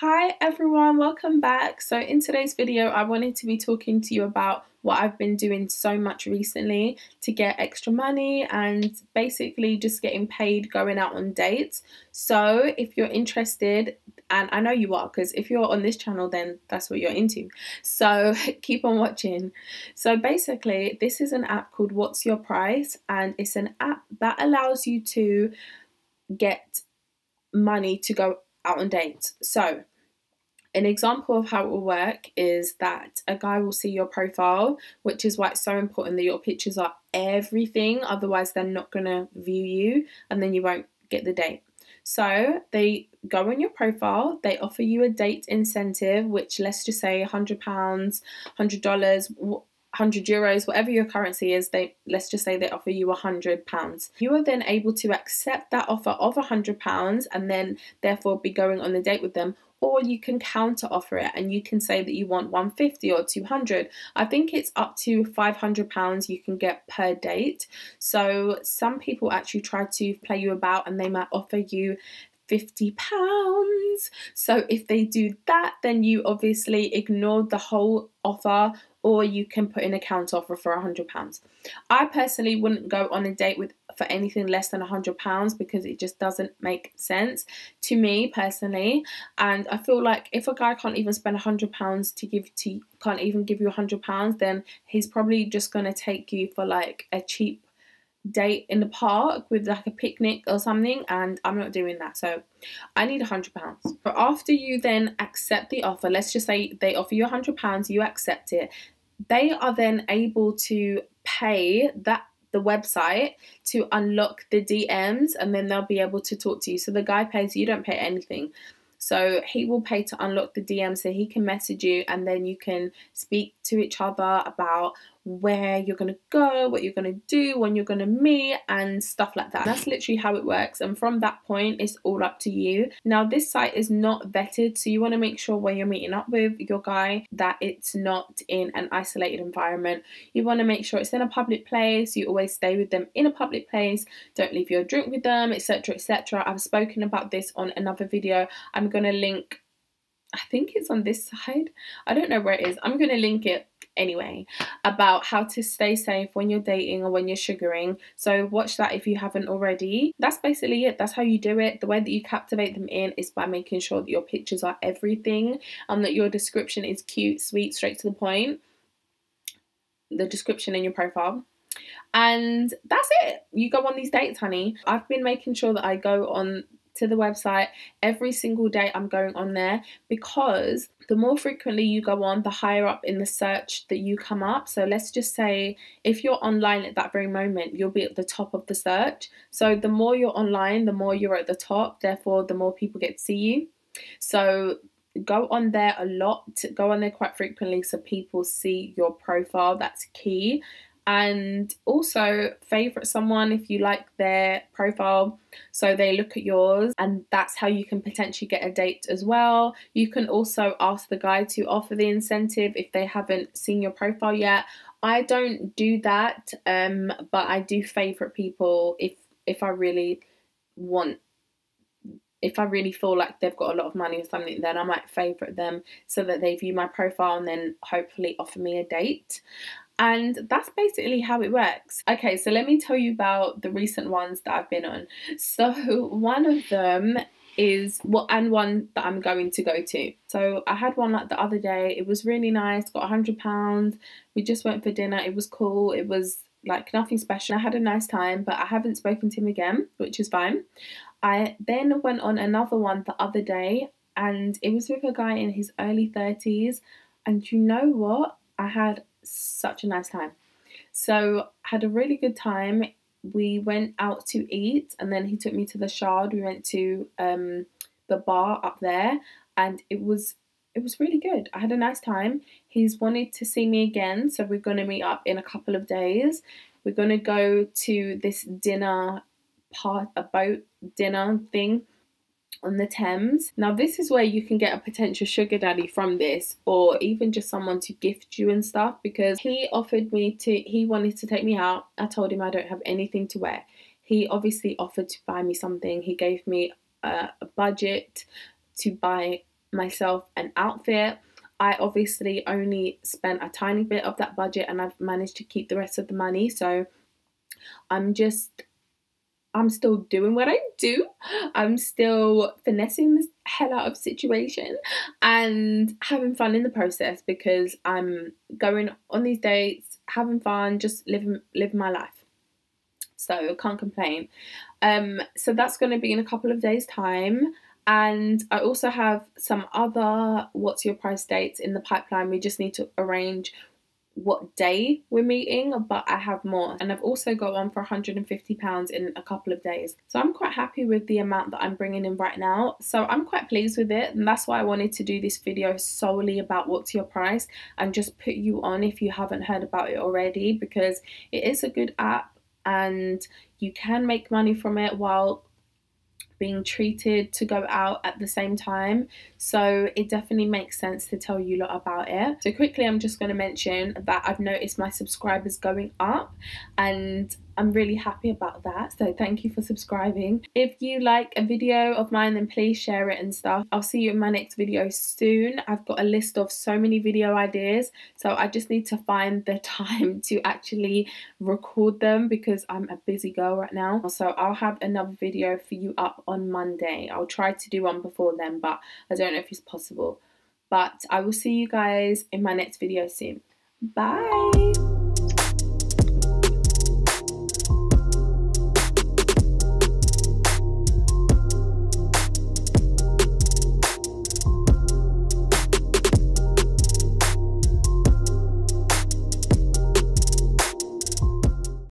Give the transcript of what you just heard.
Hi everyone, welcome back. So in today's video, I wanted to be talking to you about what I've been doing so much recently to get extra money and basically just getting paid going out on dates. So if you're interested, and I know you are because if you're on this channel, then that's what you're into. So keep on watching. So basically, this is an app called What's Your Price, and it's an app that allows you to get money to go out on dates. So, an example of how it will work is that a guy will see your profile, which is why it's so important that your pictures are everything, otherwise, they're not going to view you and then you won't get the date. So, they go on your profile, they offer you a date incentive, which let's just say £100, $100, 100 euros whatever your currency is they let's just say they offer you 100 pounds. You are then able to accept that offer of 100 pounds and then therefore be going on the date with them or you can counter offer it and you can say that you want 150 or 200 i think it's up to 500 pounds you can get per date. So some people actually try to play you about and they might offer you 50 pounds. So if they do that, then you obviously ignore the whole offer or you can put in a counter offer for £100. I personally wouldn't go on a date with for anything less than £100 because it just doesn't make sense to me personally. And I feel like if a guy can't even spend £100 to give to can't even give you £100, then he's probably just going to take you for like a cheap date in the park with like a picnic or something and I'm not doing that. So I need a hundred pounds. But after you then accept the offer let's just say they offer you a hundred pounds you accept it they are then able to pay that the website to unlock the DMs and then they'll be able to talk to you. So the guy pays you don't pay anything. So he will pay to unlock the DM so he can message you and then you can speak to each other about where you're going to go, what you're going to do, when you're going to meet, and stuff like that. That's literally how it works. And from that point, it's all up to you. Now, this site is not vetted, so you want to make sure when you're meeting up with your guy that it's not in an isolated environment. You want to make sure it's in a public place. You always stay with them in a public place. Don't leave your drink with them, etc. etc. I've spoken about this on another video. I'm going to link I think it's on this side. I don't know where it is. I'm going to link it anyway about how to stay safe when you're dating or when you're sugaring. So watch that if you haven't already. That's basically it. That's how you do it. The way that you captivate them in is by making sure that your pictures are everything and that your description is cute, sweet, straight to the point. The description in your profile. And that's it. You go on these dates, honey. I've been making sure that I go on to the website every single day I'm going on there because the more frequently you go on, the higher up in the search that you come up. So let's just say if you're online at that very moment, you'll be at the top of the search. So the more you're online, the more you're at the top, therefore, the more people get to see you. So go on there a lot, go on there quite frequently so people see your profile. That's key and also favorite someone if you like their profile. So they look at yours and that's how you can potentially get a date as well. You can also ask the guy to offer the incentive if they haven't seen your profile yet. I don't do that um but i do favorite people if if i really want if I really feel like they've got a lot of money or something, then I might favourite them so that they view my profile and then hopefully offer me a date. And that's basically how it works. Okay, so let me tell you about the recent ones that I've been on. So, one of them is what well, and one that I'm going to go to. So I had one like the other day. It was really nice. Got a hundred pounds. We just went for dinner. It was cool. It was like nothing special. I had a nice time, but I haven't spoken to him again, which is fine. I then went on another one the other day, and it was with a guy in his early thirties. And you know what? I had such a nice time. So had a really good time. We went out to eat and then he took me to the Shard. We went to um, the bar up there and it was it was really good. I had a nice time. He's wanted to see me again, so we're gonna meet up in a couple of days. We're gonna go to this dinner part a boat dinner thing on the Thames. Now, this is where you can get a potential sugar daddy from this, or even just someone to gift you and stuff. Because he offered me to, he wanted to take me out. I told him I don't have anything to wear. He obviously offered to buy me something. He gave me a, a budget to buy myself an outfit. I obviously only spent a tiny bit of that budget and I've managed to keep the rest of the money. So I'm just I'm still doing what I do. I'm still finessing the hell out of situation and having fun in the process because I'm going on these dates, having fun, just living living my life. So can't complain. Um, so that's going to be in a couple of days' time. And I also have some other what's your price dates in the pipeline. We just need to arrange what day we're meeting, but I have more. And I've also got one for £150 in a couple of days. So I'm quite happy with the amount that I'm bringing in right now. So I'm quite pleased with it. And that's why I wanted to do this video solely about what's your price and just put you on if you haven't heard about it already because it is a good app and you can make money from it while being treated to go out at the same time. So it definitely makes sense to tell you a lot about it. So quickly, I'm just going to mention that I've noticed my subscribers going up and I'm really happy about that. So thank you for subscribing. If you like a video of mine, then please share it and stuff. I'll see you in my next video soon. I've got a list of so many video ideas. So I just need to find the time to actually record them because I'm a busy girl right now. So I'll have another video for you up on Monday. I'll try to do one before then, but I don't know if it's possible. But I will see you guys in my next video soon. Bye!